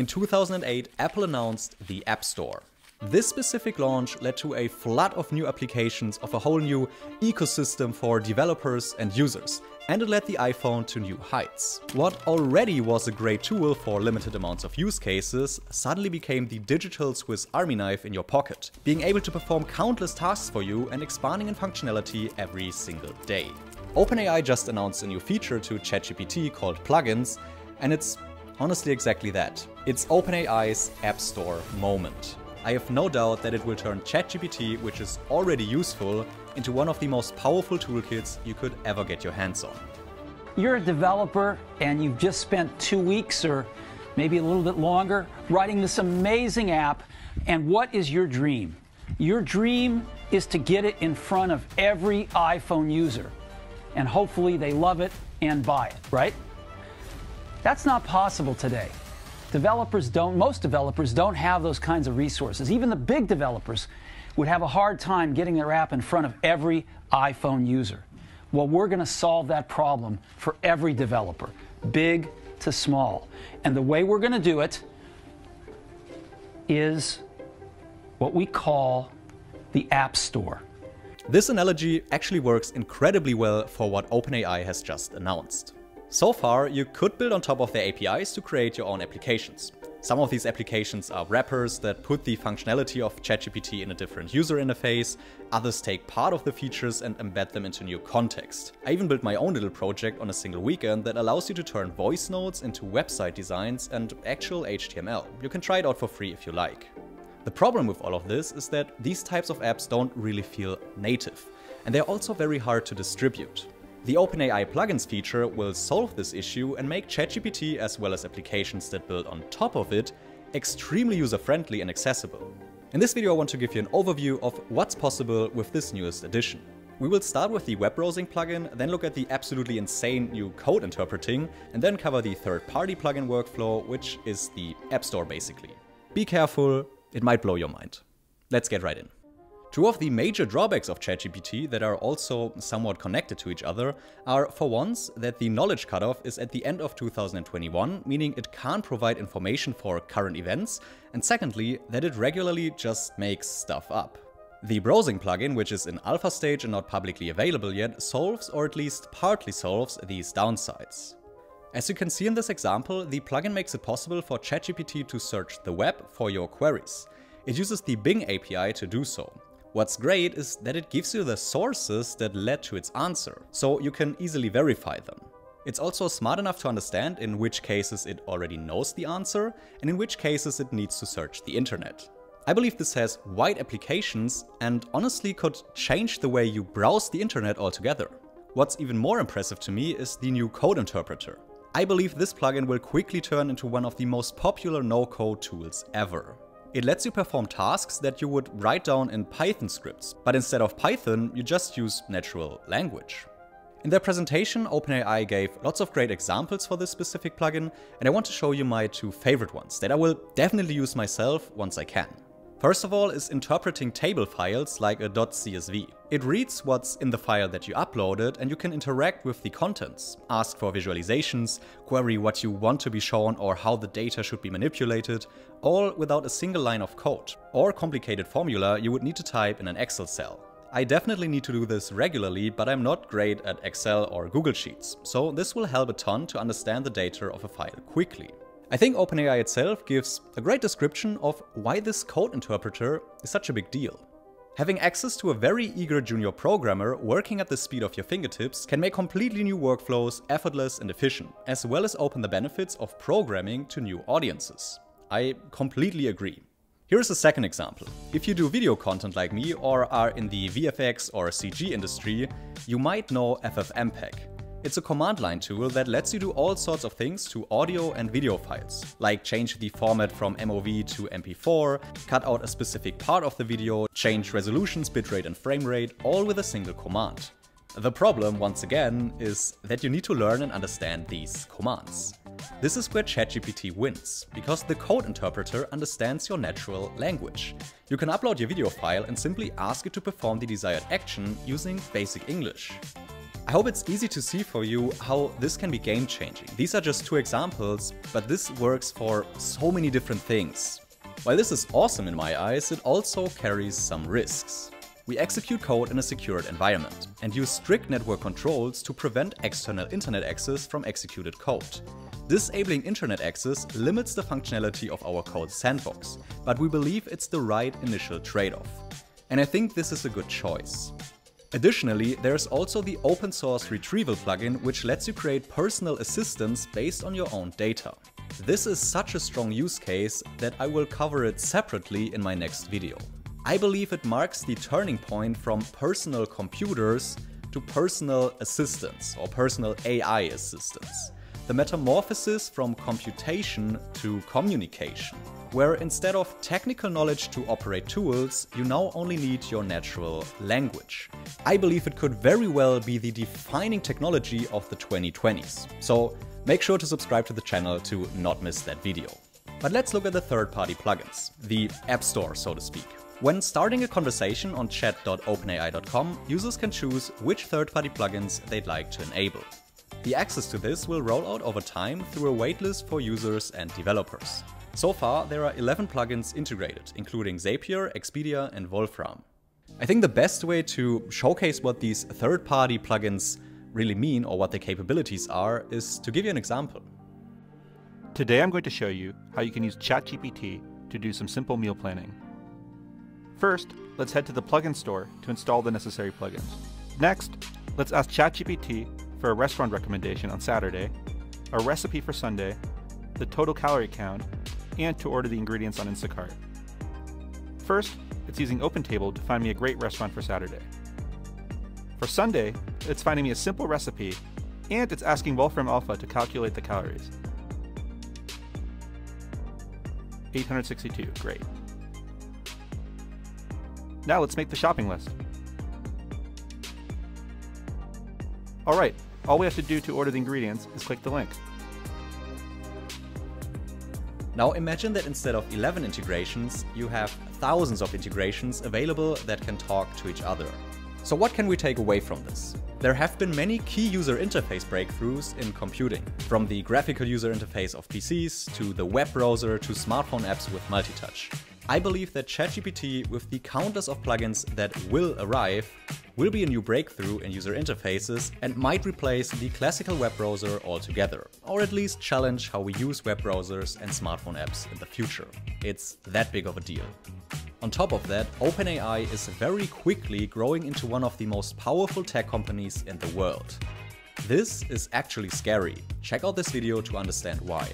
In 2008, Apple announced the App Store. This specific launch led to a flood of new applications of a whole new ecosystem for developers and users, and it led the iPhone to new heights. What already was a great tool for limited amounts of use cases suddenly became the digital Swiss army knife in your pocket, being able to perform countless tasks for you and expanding in functionality every single day. OpenAI just announced a new feature to ChatGPT called plugins, and it's honestly exactly that. It's OpenAI's App Store moment. I have no doubt that it will turn ChatGPT, which is already useful, into one of the most powerful toolkits you could ever get your hands on. You're a developer and you've just spent two weeks or maybe a little bit longer writing this amazing app. And what is your dream? Your dream is to get it in front of every iPhone user. And hopefully they love it and buy it, right? That's not possible today. Developers don't, most developers don't have those kinds of resources. Even the big developers would have a hard time getting their app in front of every iPhone user. Well, we're going to solve that problem for every developer, big to small. And the way we're going to do it is what we call the App Store. This analogy actually works incredibly well for what OpenAI has just announced. So far, you could build on top of their APIs to create your own applications. Some of these applications are wrappers that put the functionality of ChatGPT in a different user interface, others take part of the features and embed them into new context. I even built my own little project on a single weekend that allows you to turn voice notes into website designs and actual HTML. You can try it out for free if you like. The problem with all of this is that these types of apps don't really feel native, and they're also very hard to distribute. The OpenAI plugins feature will solve this issue and make ChatGPT as well as applications that build on top of it extremely user-friendly and accessible. In this video I want to give you an overview of what's possible with this newest addition. We will start with the web browsing plugin, then look at the absolutely insane new code interpreting, and then cover the third-party plugin workflow, which is the App Store basically. Be careful, it might blow your mind. Let's get right in. Two of the major drawbacks of ChatGPT that are also somewhat connected to each other are, for once, that the knowledge cutoff is at the end of 2021, meaning it can't provide information for current events, and secondly, that it regularly just makes stuff up. The browsing plugin, which is in alpha stage and not publicly available yet, solves or at least partly solves these downsides. As you can see in this example, the plugin makes it possible for ChatGPT to search the web for your queries. It uses the Bing API to do so. What's great is that it gives you the sources that led to its answer, so you can easily verify them. It's also smart enough to understand in which cases it already knows the answer and in which cases it needs to search the internet. I believe this has wide applications and honestly could change the way you browse the internet altogether. What's even more impressive to me is the new code interpreter. I believe this plugin will quickly turn into one of the most popular no-code tools ever. It lets you perform tasks that you would write down in Python scripts, but instead of Python, you just use natural language. In their presentation, OpenAI gave lots of great examples for this specific plugin, and I want to show you my two favorite ones that I will definitely use myself once I can. First of all is interpreting table files like a .csv. It reads what's in the file that you uploaded and you can interact with the contents, ask for visualizations, query what you want to be shown or how the data should be manipulated, all without a single line of code or complicated formula you would need to type in an Excel cell. I definitely need to do this regularly, but I'm not great at Excel or Google Sheets, so this will help a ton to understand the data of a file quickly. I think OpenAI itself gives a great description of why this code interpreter is such a big deal. Having access to a very eager junior programmer working at the speed of your fingertips can make completely new workflows effortless and efficient, as well as open the benefits of programming to new audiences. I completely agree. Here's a second example. If you do video content like me or are in the VFX or CG industry, you might know FFmpeg. It's a command line tool that lets you do all sorts of things to audio and video files, like change the format from MOV to MP4, cut out a specific part of the video, change resolutions, bitrate and frame rate, all with a single command. The problem, once again, is that you need to learn and understand these commands. This is where ChatGPT wins, because the code interpreter understands your natural language. You can upload your video file and simply ask it to perform the desired action using basic English. I hope it's easy to see for you how this can be game changing. These are just two examples, but this works for so many different things. While this is awesome in my eyes, it also carries some risks. We execute code in a secured environment and use strict network controls to prevent external internet access from executed code. Disabling internet access limits the functionality of our code sandbox, but we believe it's the right initial trade-off. And I think this is a good choice. Additionally, there's also the open source retrieval plugin which lets you create personal assistants based on your own data. This is such a strong use case that I will cover it separately in my next video. I believe it marks the turning point from personal computers to personal assistants or personal AI assistants. The metamorphosis from computation to communication, where instead of technical knowledge to operate tools, you now only need your natural language. I believe it could very well be the defining technology of the 2020s. So Make sure to subscribe to the channel to not miss that video. But let's look at the third-party plugins, the App Store so to speak. When starting a conversation on chat.openai.com, users can choose which third-party plugins they'd like to enable. The access to this will roll out over time through a waitlist for users and developers. So far, there are 11 plugins integrated, including Zapier, Expedia, and Wolfram. I think the best way to showcase what these third-party plugins really mean or what their capabilities are is to give you an example. Today I'm going to show you how you can use ChatGPT to do some simple meal planning. First, let's head to the plugin store to install the necessary plugins. Next, let's ask ChatGPT for a restaurant recommendation on Saturday, a recipe for Sunday, the total calorie count, and to order the ingredients on Instacart. First, it's using OpenTable to find me a great restaurant for Saturday. For Sunday, it's finding me a simple recipe, and it's asking Wolfram Alpha to calculate the calories. 862, great. Now let's make the shopping list. Alright, all we have to do to order the ingredients is click the link. Now imagine that instead of 11 integrations, you have thousands of integrations available that can talk to each other. So what can we take away from this? There have been many key user interface breakthroughs in computing, from the graphical user interface of PCs to the web browser to smartphone apps with multi-touch. I believe that ChatGPT, with the countless of plugins that will arrive, will be a new breakthrough in user interfaces and might replace the classical web browser altogether, or at least challenge how we use web browsers and smartphone apps in the future. It's that big of a deal. On top of that, OpenAI is very quickly growing into one of the most powerful tech companies in the world. This is actually scary. Check out this video to understand why.